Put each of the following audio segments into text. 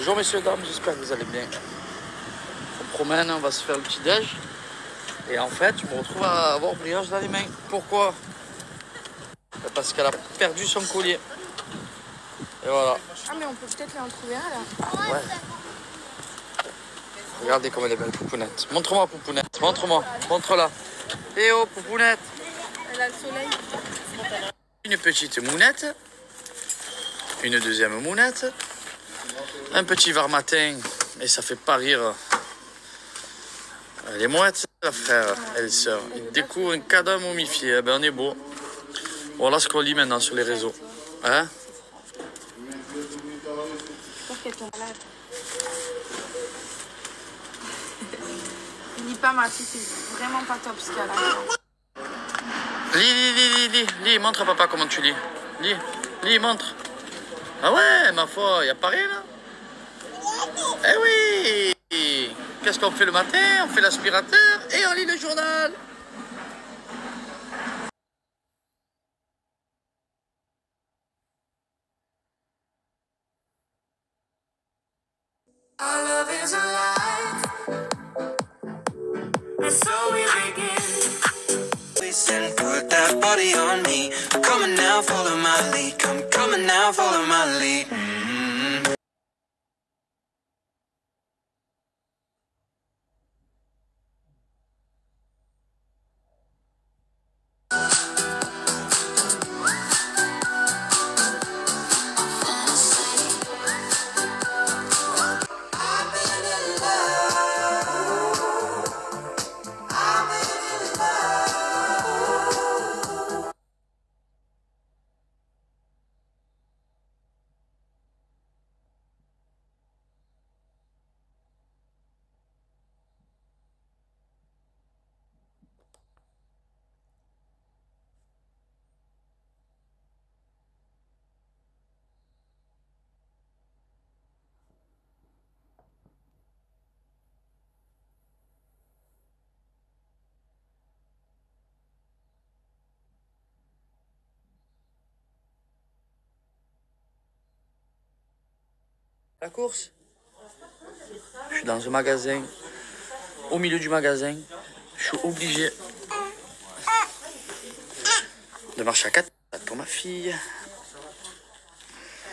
Bonjour messieurs, dames, j'espère que vous allez bien. On promène, on va se faire le petit déj. Et en fait, je me retrouve à avoir brillage dans les mains. Pourquoi? Parce qu'elle a perdu son collier. Et voilà. Ah, mais on peut peut-être lui en trouver un là. Ouais. Regardez comme elle est belle, Poupounette. Montre-moi, Poupounette. Montre-moi. Montre-la. Eh oh, Poupounette. Elle a le soleil. Une petite mounette. Une deuxième mounette. Un petit varmatin. Et ça fait pas rire. Les mouettes, la frère et les sœurs. Ils découvrent un cadeau momifié. Eh ben, on est beau. Voilà ce qu'on lit maintenant sur les réseaux. Hein? Lis pas ma fille, c'est vraiment pas top ce qu'il y a là. Lis, lis, lis, lis, lis, lis, montre à papa comment tu lis. Lis, lis, montre. Ah ouais, ma foi, y a pas rien là Eh oui Qu'est-ce qu'on fait le matin? On fait l'aspirateur et on lit le journal. So we begin. Listen, put that body on me. Come now, follow my lead. Come, on now, follow my lead. La course? Je suis dans un magasin. Au milieu du magasin. Je suis obligé de marcher à quatre pattes pour ma fille.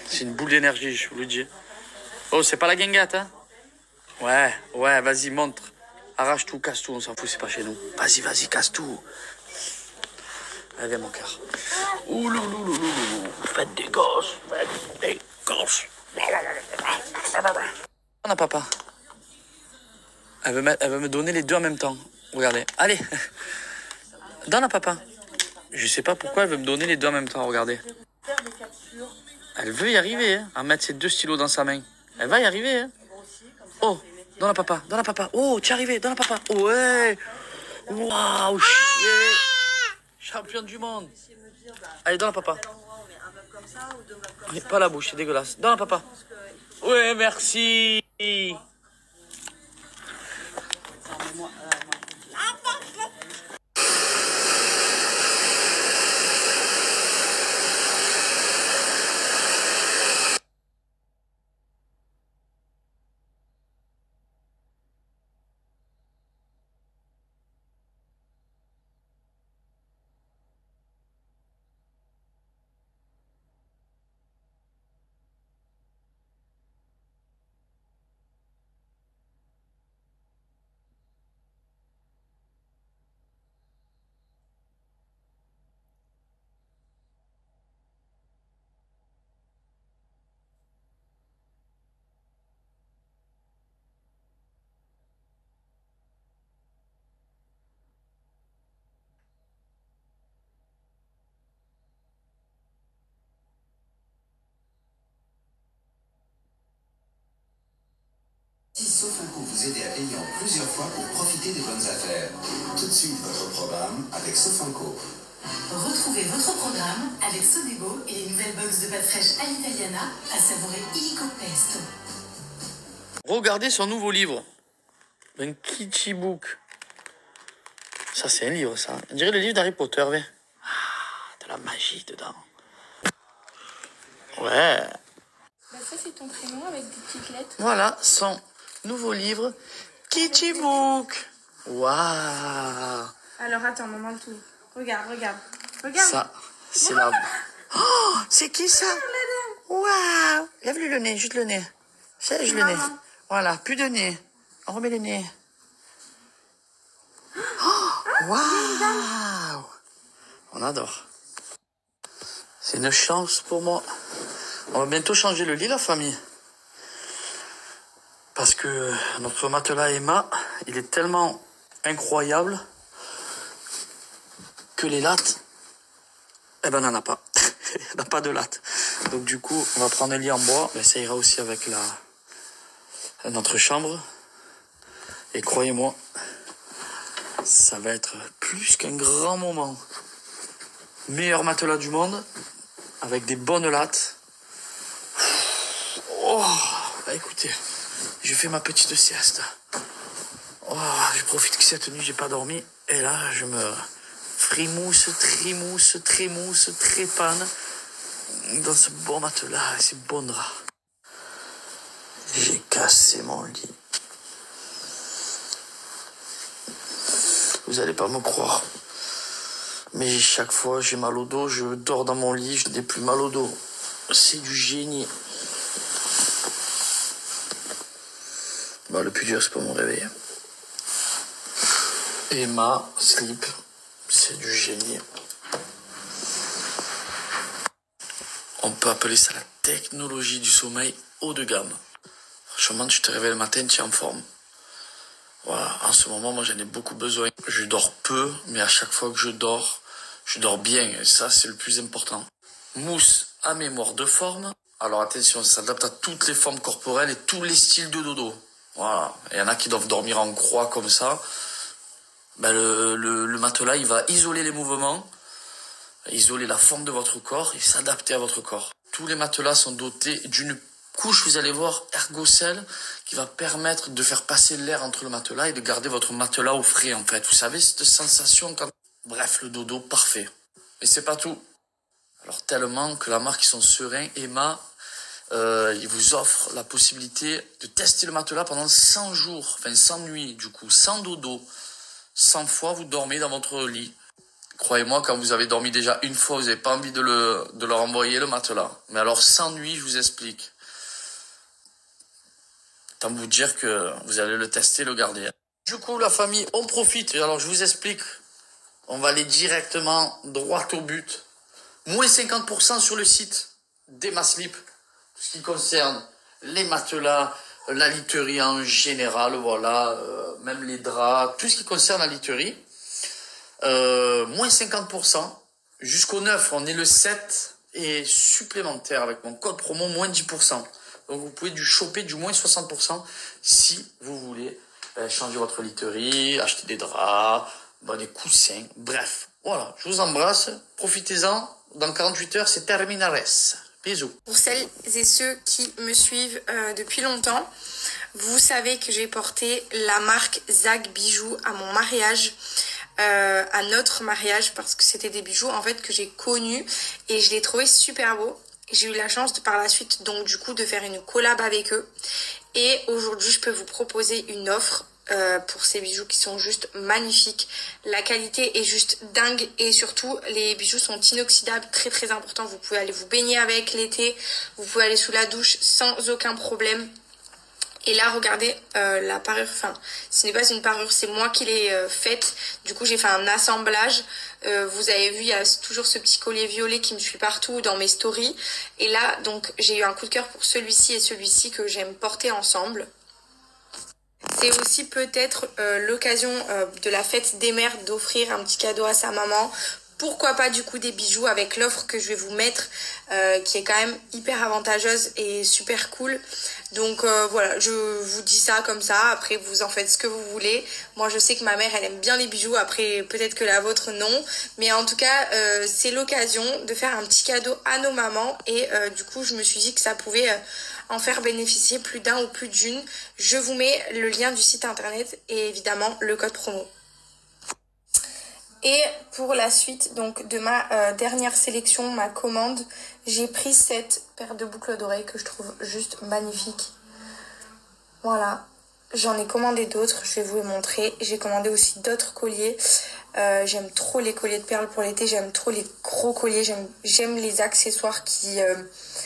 C'est une boule d'énergie, je vous le dis. Oh, c'est pas la guingate, hein? Ouais, ouais, vas-y, montre. Arrache tout, casse tout, on s'en fout, c'est pas chez nous. Vas-y, vas-y, casse tout. Allez, viens, mon cœur. Ouh, lou, lou, lou, lou, lou. Faites des gosses, faites des gosses. Papa. Elle veut, me, donner les deux en même temps. Regardez. Allez. Donne à papa. Je sais pas pourquoi elle veut me donner les deux en même temps. Regardez. Elle veut y arriver, hein, à mettre ses deux stylos dans sa main. Elle va y arriver, hein. Oh, donne à papa, donne à papa. Oh, tu es arrivé, donne à papa. Ouais. Waouh. Champion du monde. Allez, donne à papa. Pas la bouche, c'est dégueulasse. Donne à papa. Ouais, merci. Hey. Si Sofinco vous aide à payer en plusieurs fois pour profiter des bonnes affaires. Tout de suite, votre programme avec Sofinco. Retrouvez votre programme avec Sodebo et les nouvelles box de pâtes fraîches à l'italiana à savourer illico pesto. Regardez son nouveau livre. Un Kitschy Book. Ça, c'est un livre, ça. On dirait le livre d'Harry Potter, ouais. Ah, de la magie dedans. Ouais. Bah, ça, c'est ton prénom avec des petites lettres. Voilà, son nouveau livre, Kitty Book. Waouh Alors attends, maman le tout. Regarde, regarde. Regarde. Ça, c'est la... Oh, c'est qui ça? Waouh Lève-lui le nez, juste le nez. Sèche le nez. Voilà, plus de nez. On remet le nez. Oh, Waouh On adore. C'est une chance pour moi. On va bientôt changer le lit, la famille. Parce que notre matelas Emma, il est tellement incroyable que les lattes, eh ben, on n'en a pas. on n'a pas de lattes. Donc, du coup, on va prendre un lit en bois. Mais ça ira aussi avec la, notre chambre. Et croyez-moi, ça va être plus qu'un grand moment. Meilleur matelas du monde, avec des bonnes lattes. Oh, bah écoutez, je fais ma petite sieste. Oh, je profite que cette nuit j'ai pas dormi. Et là, je me frimousse, trimousse, trémousse, trépane dans ce bon matelas et ces bons draps. J'ai cassé mon lit. Vous allez pas me croire. Mais chaque fois j'ai mal au dos, je dors dans mon lit, je n'ai plus mal au dos. C'est du génie. Bah, le plus dur, c'est pas mon réveil. Emma Sleep, c'est du génie. On peut appeler ça la technologie du sommeil haut de gamme. Franchement, tu te réveilles le matin, tu es en forme. Voilà, en ce moment, moi, j'en ai beaucoup besoin. Je dors peu, mais à chaque fois que je dors, je dors bien. Et ça, c'est le plus important. Mousse à mémoire de forme. Alors attention, ça s'adapte à toutes les formes corporelles et tous les styles de dodo. Voilà. Il y en a qui doivent dormir en croix comme ça. Ben, le, le, le matelas, il va isoler les mouvements, isoler la forme de votre corps et s'adapter à votre corps. Tous les matelas sont dotés d'une couche, vous allez voir, ergocell, qui va permettre de faire passer l'air entre le matelas et de garder votre matelas au frais, en fait. Vous savez, cette sensation quand... Bref, le dodo, parfait. Mais c'est pas tout. Alors, tellement que la marque, ils sont sereins. Emma, euh, il vous offre la possibilité de tester le matelas pendant 100 jours, enfin 100 nuits, du coup, sans dodo. 100 fois, vous dormez dans votre lit. Croyez-moi, quand vous avez dormi déjà une fois, vous n'avez pas envie de le, de leur envoyer le matelas. Mais alors, 100 nuits, je vous explique. Tant vous dire que vous allez le tester, le garder. Du coup, la famille, on profite. Alors, je vous explique. On va aller directement droit au but. Moins 50% sur le site d'Emma Sleep. Ce qui concerne les matelas, la literie en général, voilà, euh, même les draps, tout ce qui concerne la literie. Euh, moins 50%. Jusqu'au 9, on est le 7 et supplémentaire avec mon code promo moins 10%. Donc vous pouvez du choper du moins 60% si vous voulez euh, changer votre literie, acheter des draps, des coussins, bref. Voilà, je vous embrasse, profitez-en. Dans 48 heures, c'est terminares. Pour celles et ceux qui me suivent euh, depuis longtemps, vous savez que j'ai porté la marque Zag Bijoux à mon mariage. euh, à notre mariage parce que c'était des bijoux en fait que j'ai connus et je les trouvais super beaux. J'ai eu la chance de par la suite donc du coup de faire une collab avec eux et aujourd'hui je peux vous proposer une offre euh, pour ces bijoux qui sont juste magnifiques. La qualité est juste dingue et surtout les bijoux sont inoxydables, très très important. Vous pouvez aller vous baigner avec l'été, vous pouvez aller sous la douche sans aucun problème. Et là, regardez euh, la parure. Enfin, ce n'est pas une parure, c'est moi qui l'ai euh, faite. Du coup, j'ai fait un assemblage. Vous avez vu, il y a toujours ce petit collier violet qui me suit partout dans mes stories. Et là, donc, j'ai eu un coup de cœur pour celui-ci et celui-ci que j'aime porter ensemble. C'est aussi peut-être euh, l'occasion euh, de la fête des mères d'offrir un petit cadeau à sa maman. Pourquoi pas du coup des bijoux avec l'offre que je vais vous mettre euh, qui est quand même hyper avantageuse et super cool. Donc voilà, je vous dis ça comme ça. Après vous en faites ce que vous voulez. Moi je sais que ma mère elle aime bien les bijoux. Après peut-être que la vôtre non. Mais en tout cas c'est l'occasion de faire un petit cadeau à nos mamans. Et du coup je me suis dit que ça pouvait en faire bénéficier plus d'un ou plus d'une. Je vous mets le lien du site internet et évidemment le code promo. Et pour la suite donc de ma euh, dernière sélection, ma commande, j'ai pris cette paire de boucles d'oreilles que je trouve juste magnifique. Voilà. J'en ai commandé d'autres, je vais vous les montrer. J'ai commandé aussi d'autres colliers. Euh, j'aime trop les colliers de perles pour l'été, j'aime trop les gros colliers, j'aime les accessoires qui, euh, qui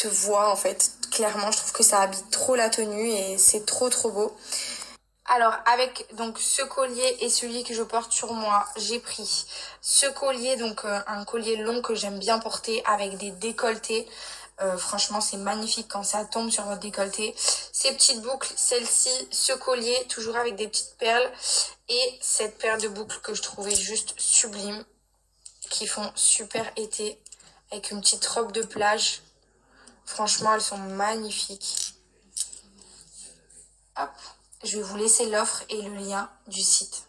se voient en fait. Clairement, je trouve que ça habille trop la tenue et c'est trop trop beau. Alors avec donc ce collier et celui que je porte sur moi, j'ai pris ce collier, donc euh, un collier long que j'aime bien porter avec des décolletés. Euh, franchement, c'est magnifique quand ça tombe sur votre décolleté. Ces petites boucles, celle-ci, ce collier, toujours avec des petites perles. Et cette paire de boucles que je trouvais juste sublime, qui font super été, avec une petite robe de plage. Franchement, elles sont magnifiques. Hop, je vais vous laisser l'offre et le lien du site.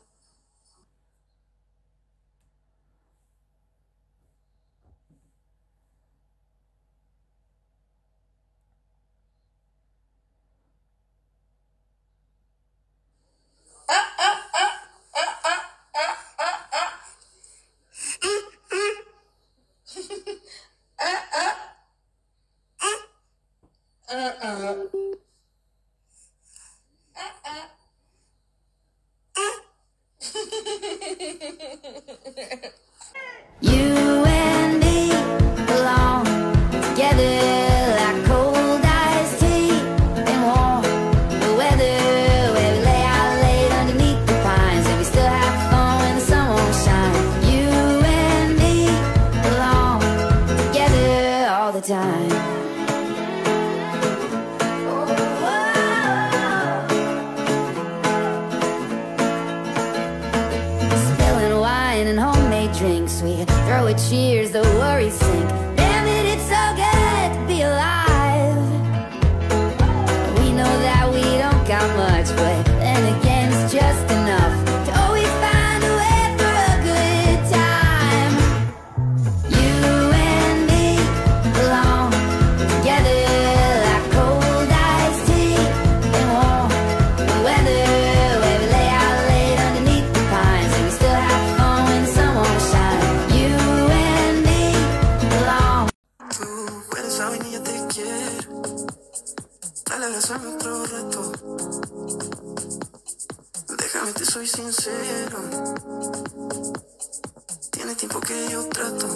Dale abrazo a mi otro reto. Déjame, te soy sincero. Tiene tiempo que yo trato.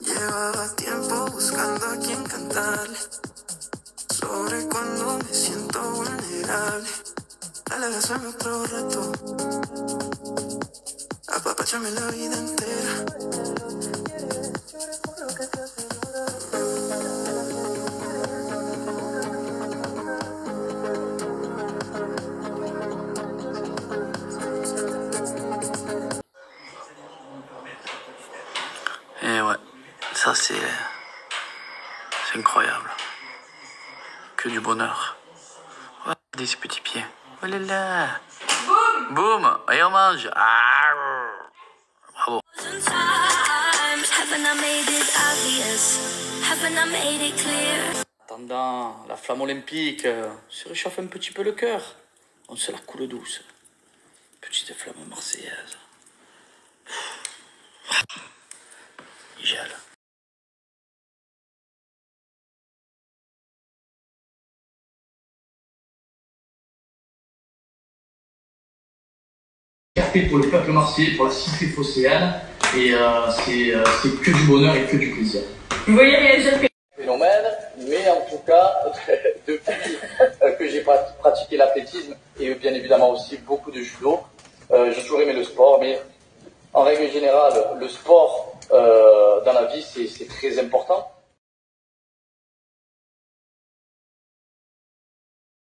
Llevaba tiempo buscando a quien cantarle. Sobre cuando me siento vulnerable. Dale abrazo a mi otro reto. Apapáchame la vida entera. C'est. C'est incroyable. Que du bonheur. Regardez ces petits pieds. Oh là là. Boum Boum Et on mange. Bravo. Attendant, la flamme olympique euh, se réchauffe un petit peu le cœur. On se la coule douce. Petite flamme marseillaise. Il gèle. Café pour le peuple marseillais, pour la cité phocéenne. Et euh, c'est euh, c'est que du bonheur et que du plaisir. phénomène, mais en tout cas, depuis euh, que j'ai prat- pratiqué l'athlétisme et bien évidemment aussi beaucoup de judo, euh, j'ai toujours aimé le sport, mais en règle générale, le sport euh, dans la vie, c'est c'est très important.